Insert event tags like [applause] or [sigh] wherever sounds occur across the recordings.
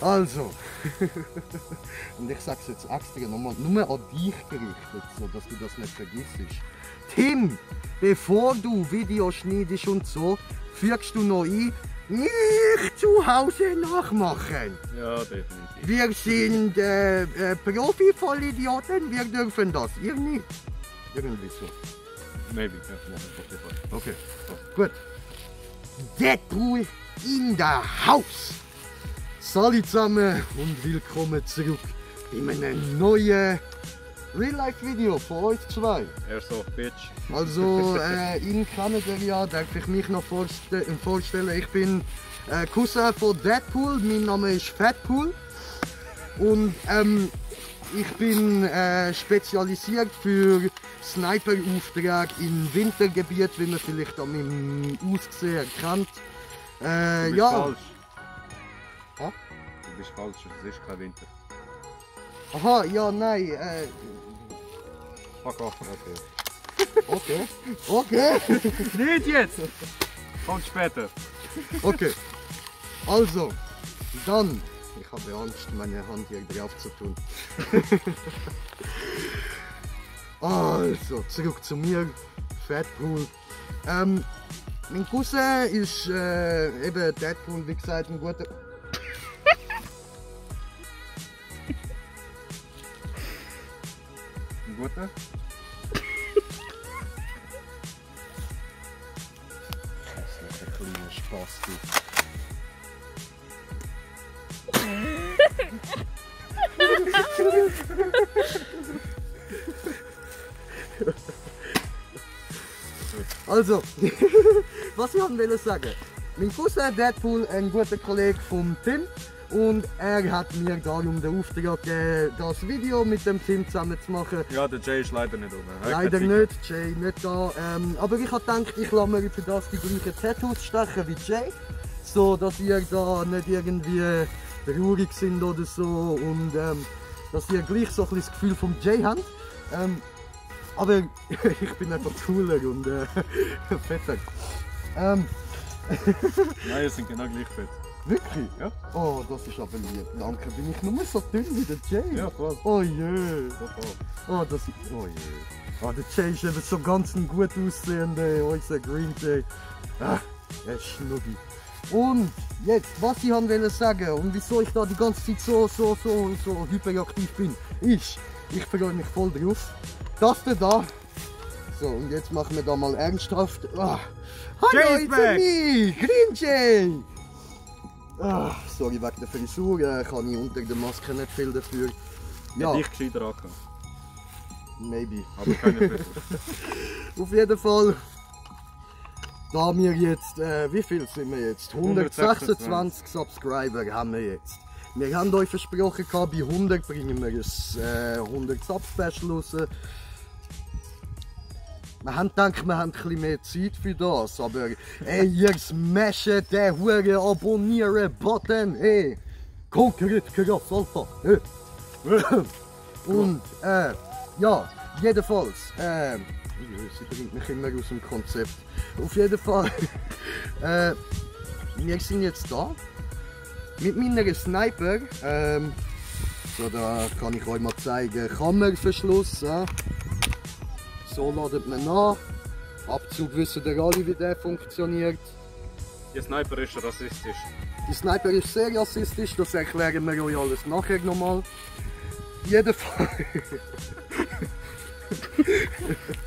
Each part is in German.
Also, [laughs] und ich sag's jetzt extra nochmal, nur an dich gerichtet, so dass du das nicht vergisst. Tim, bevor du Videos schneidest und so, fügst du noch ein, nicht zu Hause nachmachen. Ja, definitiv. Wir sind äh, äh, Profi-Vollidioten, wir dürfen das. Ihr nicht. Irgendwie so. Maybe, ja, Fall. Okay, so, gut. Deadpool in der Haus. Salut zusammen und willkommen zurück in einem neuen Real-Life-Video von euch zwei. Airsoft Bitch. Also, [laughs] äh, in Kanada ja, darf ich mich noch vorste vorstellen. Ich bin äh, Cousin von Deadpool, mein Name ist Fatpool. Und ähm, ich bin äh, spezialisiert für Sniper-Aufträge im Wintergebiet, wie man vielleicht an meinem Aussehen erkennt. Äh, ja. falsch. Bist falsch, es ist kein Winter. Aha, ja, nein. Äh, Fuck off. Okay. [laughs] okay. Okay. [laughs] Nicht jetzt! Kommt später. Okay. Also, dann. Ich habe Angst, meine Hand hier drauf zu tun. [laughs] also, zurück zu mir. Fatpool. Ähm, mein Cousin ist äh, eben Deadpool, wie gesagt, ein guter. Ein guter? Ein kleiner Spasti. Also, [laughs] was ich wollte sagen. Mein Cousin Deadpool, ein guter Kollege von Tim, und er hat mir darum den Auftrag gegeben, das Video mit dem Tim zusammen zu machen. Ja, der Jay ist leider nicht oben. Er Leider nicht, Jay nicht da. Ähm, aber ich habe gedacht, ich lasse mir für das die gleichen Tattoos stechen wie Jay. So dass ihr da nicht irgendwie traurig sind oder so und ähm, dass ihr gleich so ein bisschen das Gefühl vom Jay habt. Ähm, aber [laughs] ich bin einfach cooler und äh, [laughs] fetter. Ähm, [laughs] Nein, wir sind genau gleich fett. Wirklich? Ja? Oh, das ist aber lieb. Danke, bin ich nur so dünn wie der Jay? Ja, voll. Oh je. Oh, das ist. Oh je. Oh, der Jay ist eben so ganz ein gut aussehender, unser Green Jay. Ah, er ist Schnubbi. Und jetzt, was ich wollte sagen und wieso ich da die ganze Zeit so, so, so, so hyperaktiv bin, ist, ich freue mich voll drauf, dass der da. So, und jetzt machen wir da mal ernsthaft. Ah. Hallo, it's me, Green Jay! Ah, sorry, wegen der Frisur äh, kann ich unter der Maske nicht viel dafür. Ja. Hätte ich gescheiter angehauen. maybe. Aber keine Frisur. [laughs] Auf jeden Fall, da wir jetzt, äh, wie viel sind wir jetzt? 126 Subscriber haben wir jetzt. Wir haben euch versprochen, bei 100 bringen wir ein äh, 100 Sub Special raus. Wir haben gedacht, wir haben bisschen mehr Zeit für das, aber ey, ihr smasht den huren Abonnieren-Button, hey! Konkret krass, Alter! Hey. Und, äh, ja, jedenfalls, äh, sie bringt mich immer aus dem Konzept. Auf jeden Fall, [laughs] äh, wir sind jetzt da mit meiner Sniper. Ähm, so, da kann ich euch mal zeigen. Kammerverschluss. Ja. So ladet man an. Abzug wissen ihr alle, wie der funktioniert. Ihr Sniper ist rassistisch. Die Sniper ist sehr rassistisch, das erklären wir euch alles nachher nochmal. Jedenfalls. [laughs]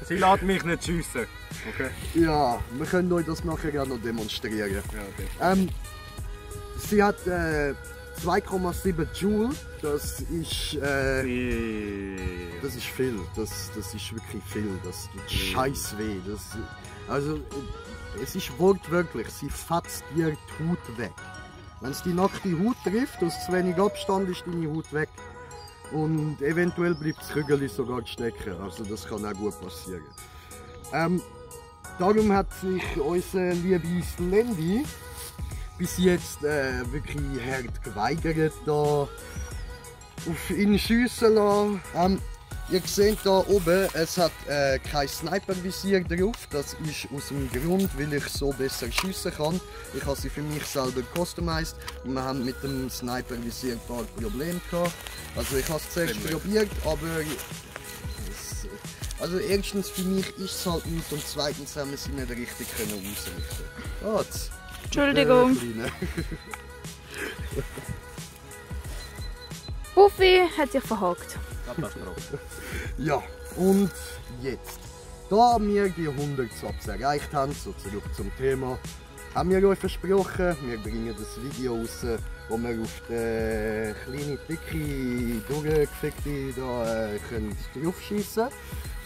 Sie lässt mich nicht schiessen. Okay? Ja, wir können euch das nachher auch noch demonstrieren. Ja, okay. Ähm, sie hat äh, 2,7 Joule. Das ist, äh, das ist viel. Das, das ist wirklich viel. Das tut scheiß weh. Das, also, es ist wortwörtlich. Sie fetzt dir die Haut weg. Wenn es die nackte Haut trifft, aus zu wenig Abstand ist deine Haut weg. Und eventuell bleibt das Kügel sogar stecken. Also das kann auch gut passieren. Ähm, darum hat sich unser liebes Lendi bis jetzt äh, wirklich hart geweigert, da auf ihn schiessen lassen. Ähm, Ihr seht da oben, es hat äh, kein Sniper-Visier drauf. Das ist aus dem Grund, weil ich so besser schiessen kann. Ich habe sie für mich selber customized und wir haben mit dem Sniper-Visier ein paar Probleme gehabt. Also ich habe es zuerst probiert, aber es, also erstens für mich ist es halt nicht und zweitens haben wir sie nicht richtig können ausrichten. Jetzt. Entschuldigung. Äh. Buffy [laughs] hat sich verhakt. Ja, und jetzt. Da wir die 100 Subs erreicht haben, so zurück zum Thema, haben wir euch versprochen, wir bringen das Video raus, wo wir auf den kleinen, dicke, durchgefickte da äh, können draufschiessen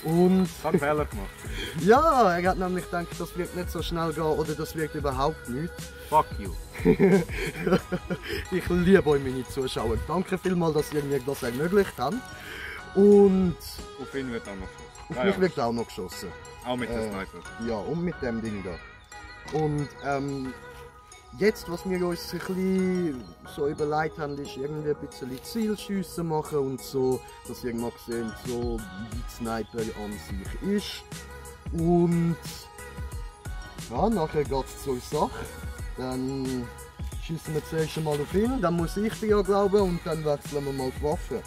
Und Ich habe einen Fehler gemacht. [laughs] ja, er hat nämlich gedacht, das wird nicht so schnell gehen oder das wird überhaupt nicht. Fuck you. [laughs] Ich liebe euch, meine Zuschauer. Danke vielmals, dass ihr mir das ermöglicht habt. Und Auf ihn wird auch noch geschossen. auf mich ja. wird auch noch geschossen. Auch mit dem Äh, Sniper. Ja, und mit dem Ding da. Und ähm, jetzt, was wir uns ein bisschen so überlegt haben, ist irgendwie ein bisschen Zielschüsse machen und so, dass ihr mal seht, so wie Sniper an sich ist. Und ja, nachher geht es zur Sache. Dann schießen wir zuerst mal auf ihn, dann muss ich dir ja glauben und dann wechseln wir mal die Waffe.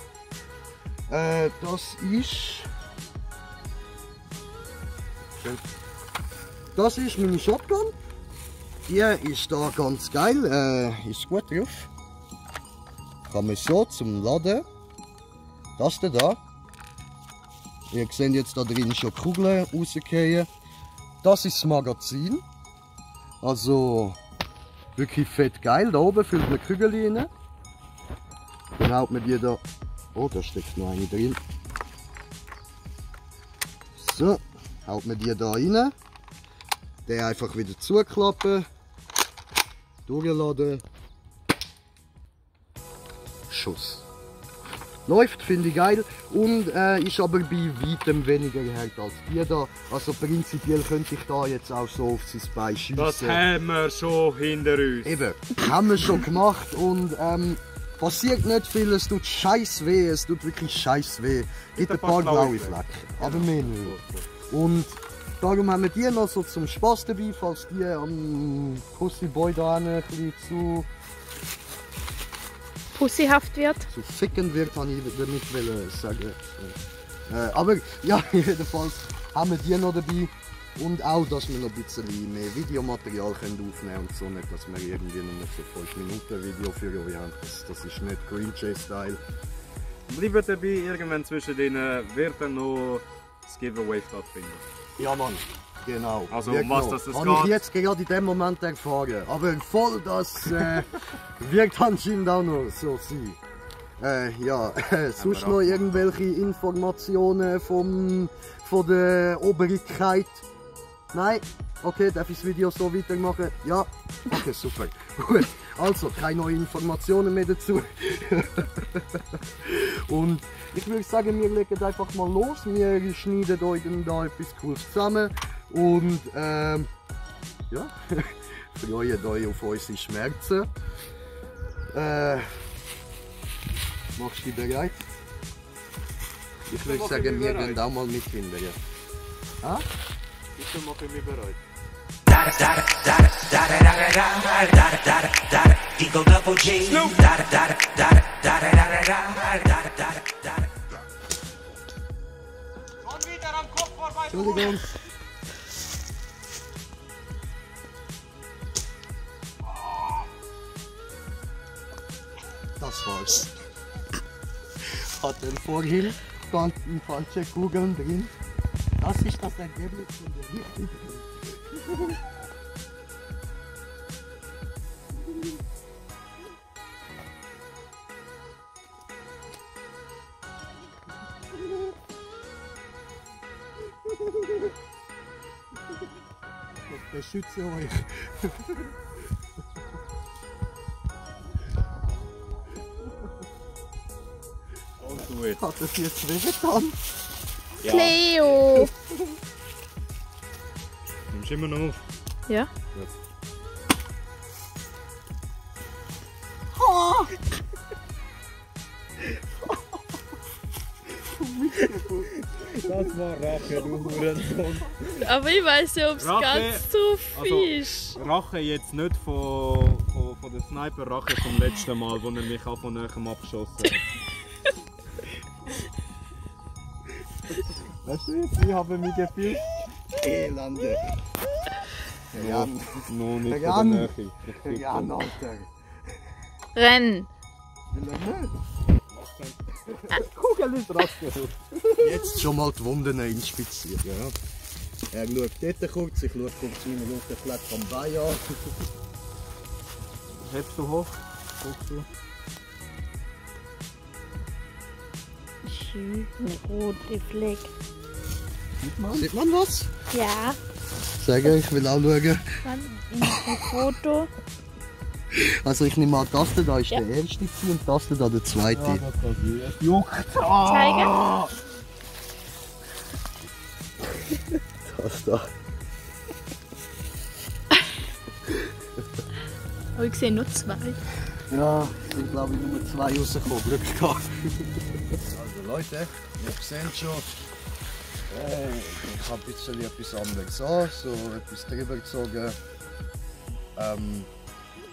Äh, das ist Das ist meine Shotgun. Die ist da ganz geil, äh, ist gut drauf. Kann man so zum Laden. Das da. Ihr seht jetzt da drin schon Kugeln rausgehen. Das ist das Magazin. Also wirklich fett geil. Da oben füllt man Kügel rein. Dann haut man die da. Oh, da steckt noch eine drin. So, haut man die da rein. Den einfach wieder zuklappen. Durchladen. Schuss. Läuft, finde ich geil. Und äh, ist aber bei weitem weniger hart als die da. Also prinzipiell könnte ich da jetzt auch so auf sein Bein schiessen. Das haben wir schon hinter uns. Eben, haben wir schon gemacht und ähm, passiert nicht viel, es tut scheiß weh, es tut wirklich scheiß weh. Gibt ein paar blaue Flecken, aber mehr nicht. Und darum haben wir die noch so zum Spaß dabei, falls die am Pussy-Boy da ein bisschen zu, Pussyhaft wird. zu ficken wird, kann ich damit wollen sagen. Äh, aber ja, [laughs] jedenfalls haben wir die noch dabei. Und auch, dass wir noch ein bisschen mehr Videomaterial können aufnehmen und so. Nicht, dass wir irgendwie nur so 5 Minuten Video für euch haben. Das, das ist nicht Green J-Style. Bleibt dabei, irgendwann zwischen denen wird dann noch das Giveaway stattfinden. Ja, Mann. Genau. Also, um was das es Habe ich jetzt gerade in dem Moment erfahren. Aber voll, das äh, [laughs] wird anscheinend auch noch so sein. Äh, ja, [laughs] sonst noch irgendwelche Informationen vom, von der Obrigkeit? Nein? Okay, darf ich das Video so weitermachen? Ja? [laughs] Okay, super. Gut, also keine neuen Informationen mehr dazu. [laughs] Und ich würde sagen, wir legen einfach mal los. Wir schneiden euch da etwas Cooles zusammen. Und ähm, ja, [laughs] freuen euch auf unsere Schmerzen. Äh, machst du dich bereit? Ich würde sagen, wir gehen auch mal mit hinterher. Ah? Ich mache mich bereit. Entschuldigung. Das war's. Hat den Vorhill konnten falsche Kugeln drin. Das ist das Ergebnis von der Wirkung. Ich beschütze euch. Du jetzt. Hat es jetzt wehgetan? Ja. Cleo! Du immer noch auf? Ja? Das [laughs] war Rache, du Hurensohn. Aber ich weiß ja, ob es ganz so viel also- ist. Rache jetzt nicht von, von, von der Sniper, Rache vom letzten Mal, wo er mich auch von näherem abgeschossen hat. Weißt du jetzt, ich habe mich gefühlt. Elende. Der Jan. Noch nicht Der von Jan. der Nähe. Der Jan, Alter. Renn. Will er nicht? [laughs] Kugel ist rausgeholt. Jetzt schon mal die Wunden inspizieren. Ja. Er schaut dort kurz, ich schaue kurz rein auf den Fleck am Bein an. [laughs] Hebst du hoch? Guckst du? Schön, rote Fleck. Sieht man was? Ja, Sage, ich will auch schauen. dann in ein Foto. Also ich nehme an, das da ist Ja. der erste und das da der zweite. Ja, das. Es juckt. Zeigen. Das da. Aber ich sehe nur zwei. Ja, es sind glaube ich nur zwei rausgekommen. Glück gehabt. Also Leute, ihr seht schon, ich habe ein bisschen etwas anderes an, so etwas drüber gezogen. Ähm,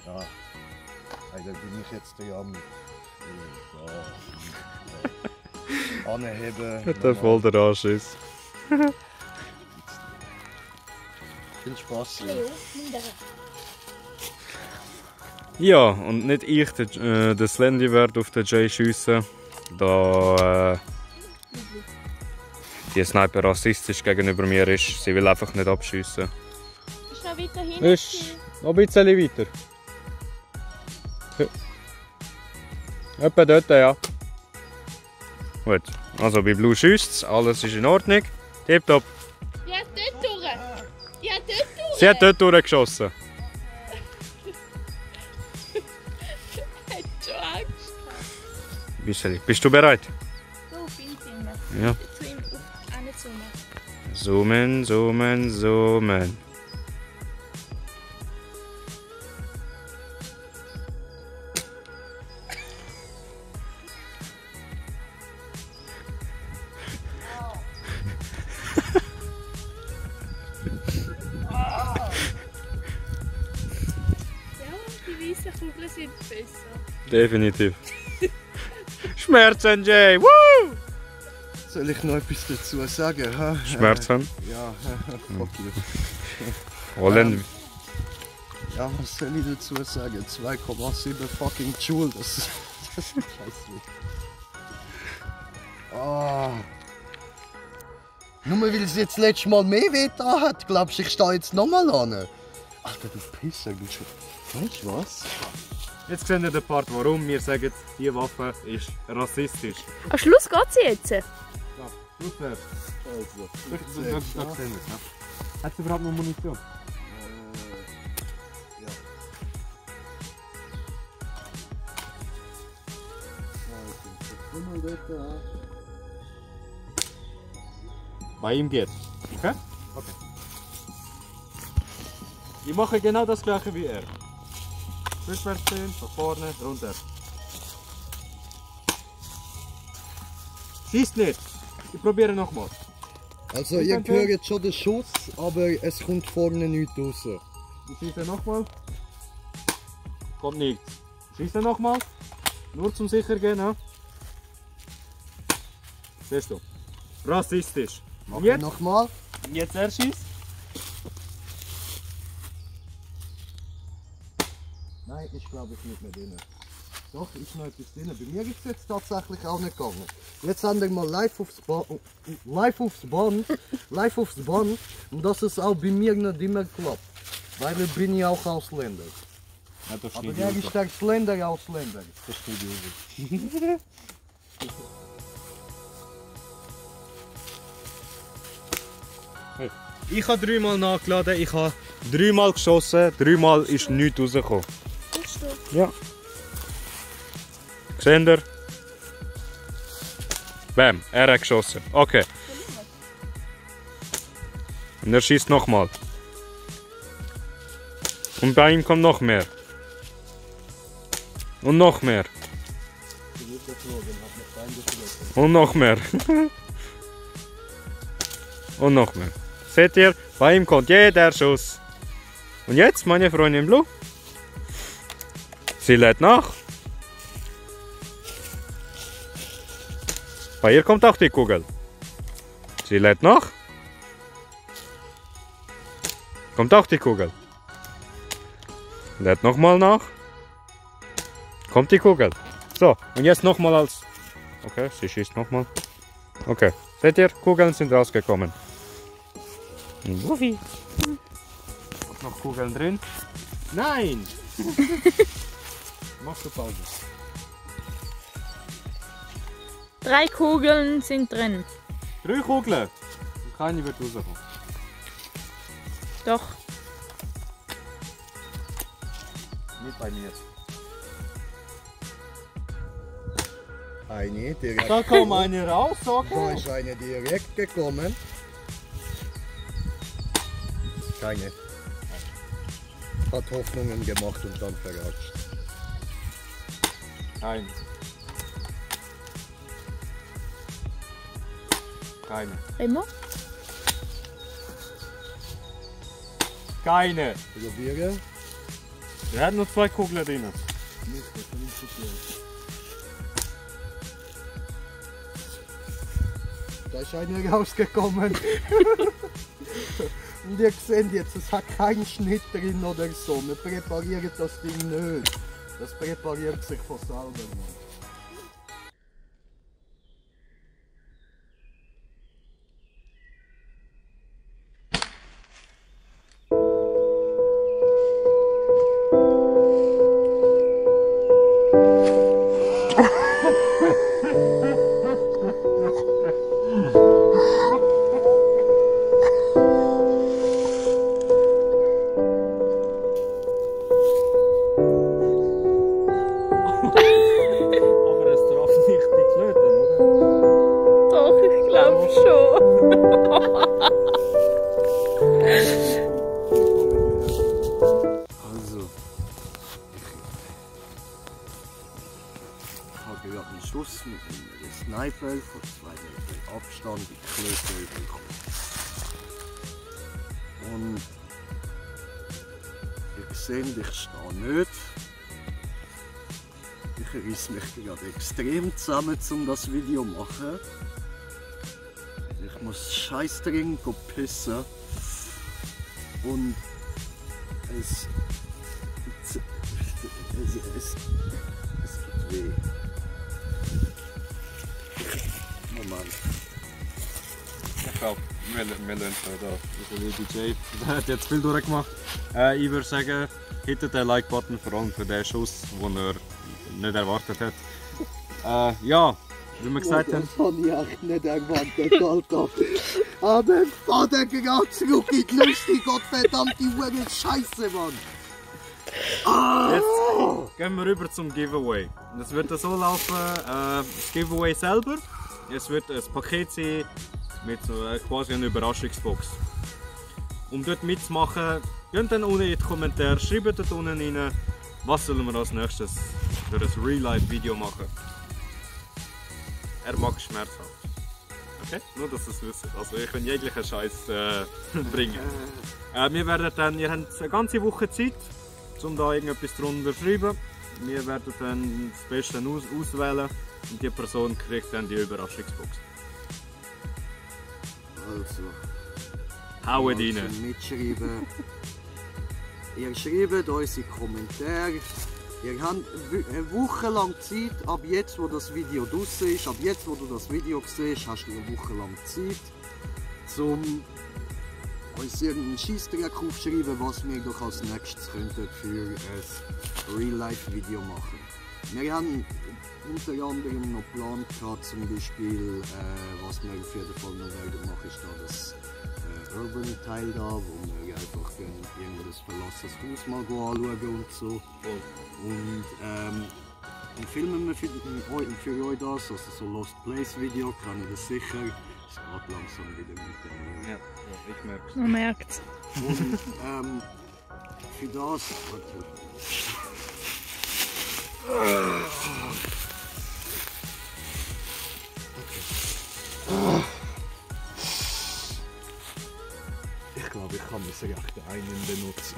ja, hey, da bin ich jetzt dran. Ja, anheben. [laughs] der Anschiss. Viel Spaß. Ja, und nicht ich, der, äh, der Slendy wird auf den Jay schiessen. Da äh, die Sniper rassistisch gegenüber mir ist. Sie will einfach nicht abschiessen. Ist noch weiter hinten? Ist noch ein bisschen weiter. Etwa dort, ja. Gut, also bei Blue schießt alles ist in Ordnung. Tipptopp. Ja, dort durch. Ja, dort durch. Sie hat dort durchgeschossen. [laughs] Hat schon Angst. Bist du bereit? So, bin ich immer. Ja. Zoomen, zoomen, zoomen. Ja, die weißen Kugeln sind besser. Definitiv. Schmerzen, Jay! Woo! Soll ich noch etwas dazu sagen? ha? Schmerzen. Äh, ja, [laughs] fuck you. Holland. Ja, was soll ich dazu sagen? 2,7 fucking Joule, das ist, [laughs] das ist scheiße. Ah. Nur weil es jetzt letztes Mal mehr weh da hat, glaubst du, ich stehe jetzt nochmal an? Alter, du Pisser, du schon. Weißt du was? Jetzt seht ihr den Part, warum wir sagen, die Waffe ist rassistisch. Am Schluss geht sie jetzt. Ja, auswärts. Also, Da, da, da, da sehen wir. Ja. Hat sie überhaupt noch Munition? Äh, ja. Mal an. Bei ihm geht's. Okay? Okay. Ich mache genau das gleiche wie er. Rückwärts ziehen, von vorne, runter. Schießt nicht! Ich probiere nochmal. Also, ihr hört schon den Schuss, aber es kommt vorne nichts raus. Ich schieße nochmal. Kommt nichts. Schieße nochmal. Nur zum sicher gehen. Ja? Siehst du? Rassistisch. Mach Jetzt? nochmal. Jetzt er schießt. Nein, ist glaube ich nicht mehr drin. Doch, ist noch etwas drin. Bei mir ist es jetzt tatsächlich auch nicht gegangen. Jetzt haben wir mal live aufs, ba live aufs Band. [laughs] live aufs Band. Und dass es auch bei mir nicht immer klappt. Weil ich bin ja auch Ausländer. Ja, das Aber er ist der Ausländer Ausländer. [laughs] Ich habe dreimal nachgeladen, ich habe dreimal geschossen, dreimal ist nichts rausgekommen. Ist du? Ja. Seht ihr? Bam, er hat geschossen. Okay. Und er schießt nochmal. Und bei ihm kommt noch mehr. Und noch mehr. Und noch mehr. [laughs] Und noch mehr. Seht ihr, bei ihm kommt jeder Schuss. Und jetzt, meine Freundin Blue. Sie lädt nach. Bei ihr kommt auch die Kugel. Sie lädt nach. Kommt auch die Kugel. Lädt nochmal nach. Kommt die Kugel. So, und jetzt nochmal als. Okay, sie schießt nochmal. Okay, seht ihr, Kugeln sind rausgekommen. Wuffi. Noch Kugeln drin? Nein! [laughs] Machst du Pause? Drei Kugeln sind drin. Drei Kugeln! Und keine wird rauskommen. Doch. Nicht bei mir. Eine direkt. Da kommt eine raus, Da okay? ist eine direkt gekommen. Keine. Hat Hoffnungen gemacht und dann verarscht. Keine. Keine. Immer? Keine. Probiere. Wir hatten nur zwei Kugeln drin. Da ist eine rausgekommen. [laughs] Und ihr seht jetzt, es hat keinen Schnitt drin oder so. Wir präparieren das Ding nicht. Das präpariert sich von selber. Metern Abstand die Klöte bekommen. Und ihr seht, ich stehe nicht. Ich reiss mich gerade extrem zusammen, um das Video zu machen. Ich muss scheiß dringend pissen. Und es, wir, wir lernen es da. Also wie DJ, der hat jetzt viel durchgemacht. Äh, ich würde sagen, hittet den Like-Button, vor allem für den Schuss, den er nicht erwartet hat. Äh, ja, wie wir gesagt haben, [laughs] Das habe ich echt nicht erwartet, Alter. Aber Vater gerade zurück in die lustige, gottverdammte Hure Scheiße, Mann. jetzt gehen wir rüber zum Giveaway. Es wird so laufen, äh, das Giveaway selber, es wird ein Paket sein mit so, äh, quasi einer Überraschungsbox. Um dort mitzumachen, geht dann unten in die Kommentare, schreibt dort unten rein, was sollen wir als nächstes für ein Real-Life-Video machen. Er mag schmerzhaft. Okay? Nur, dass ihr es wisst. Also ich kann jeglichen Scheiß äh, [laughs] bringen. Äh, wir werden dann, ihr habt eine ganze Woche Zeit, um da irgendetwas drunter zu schreiben. Wir werden dann das Beste aus auswählen und die Person kriegt dann die Überraschungsbox. Also, Hauen rein! mitschreiben. Ihr schreibt unsere Kommentare. Ihr habt eine Woche lang Zeit, ab jetzt, wo das Video draußen ist, ab jetzt, wo du das Video siehst, hast du eine Woche lang Zeit, um uns irgendeinen Scheissdreck aufzuschreiben, was wir doch als nächstes könnten für ein Real-Life-Video machen. Wir haben unter anderem noch geplant, gehabt, zum Beispiel, äh, was wir auf jeden Fall noch werden machen, ist da das äh, Urban Teil da, wo wir einfach irgendwo das verlassenes Haus mal go anschauen und so. Und ähm, dann filmen wir für, für euch das, also so Lost Place Video, kann ich das sicher. Es geht langsam wieder mit dem. Ja, ja, ich merke Man merkt Und ähm, für das. Warte. Ich glaube, ich kann das Reaktor einen benutzen.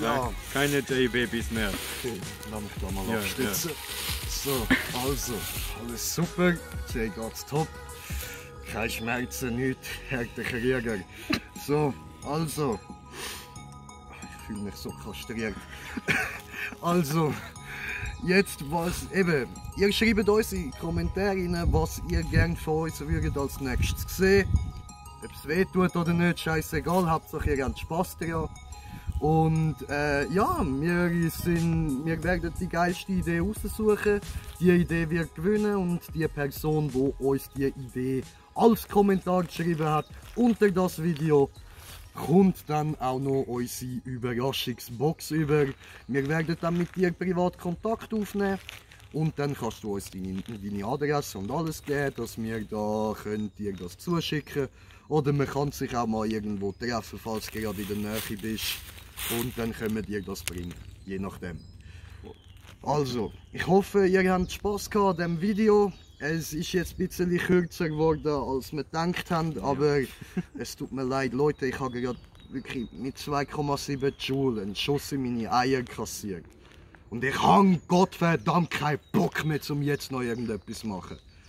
Ja. Keine Daybabys mehr. Okay, lass mich da mal ja, abstützen. Ja. So, also, alles super. Jay geht's top. Keine Schmerzen, nichts. Härter Krieger. So, also. Ich fühle mich so kastriert. [laughs] Also jetzt was eben, ihr schreibt uns in die Kommentare was ihr gerne von uns würdet als nächstes sehen. Ob es weh tut oder nicht, scheißegal, Hauptsache ihr habt Spaß daran. Und äh, ja, wir, sind, wir werden die geilste Idee raussuchen. Die Idee wird gewinnen und die Person, die uns die Idee als Kommentar geschrieben hat unter das Video, kommt dann auch noch unsere Überraschungsbox über. Wir werden dann mit dir privat Kontakt aufnehmen und dann kannst du uns deine, deine Adresse und alles geben, dass wir da können dir das zuschicken oder man kann sich auch mal irgendwo treffen, falls du gerade in der Nähe bist und dann können wir dir das bringen, je nachdem. Also, ich hoffe, ihr habt Spaß gehabt an diesem Video. Es ist jetzt ein bisschen kürzer geworden, als wir gedacht haben, aber es tut mir leid, Leute, ich habe gerade wirklich mit 2,7 Joule einen Schuss in meine Eier kassiert. Und ich habe Gottverdammt keinen Bock mehr, um jetzt noch irgendetwas zu machen.